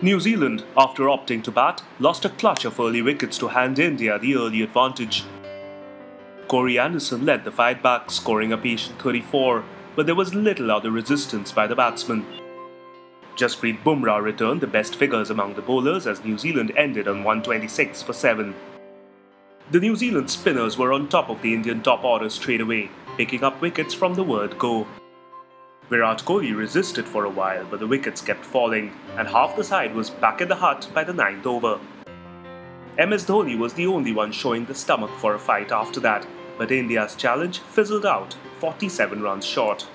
New Zealand, after opting to bat, lost a clutch of early wickets to hand India the early advantage. Corey Anderson led the fight back, scoring a patient 34, but there was little other resistance by the batsmen. Jasprit Bumrah returned the best figures among the bowlers as New Zealand ended on 126 for 7. The New Zealand spinners were on top of the Indian top order straight away, picking up wickets from the word go. Virat Kohli resisted for a while, but the wickets kept falling, and half the side was back in the hut by the ninth over. MS Dhoni was the only one showing the stomach for a fight after that, but India's challenge fizzled out, 47 runs short.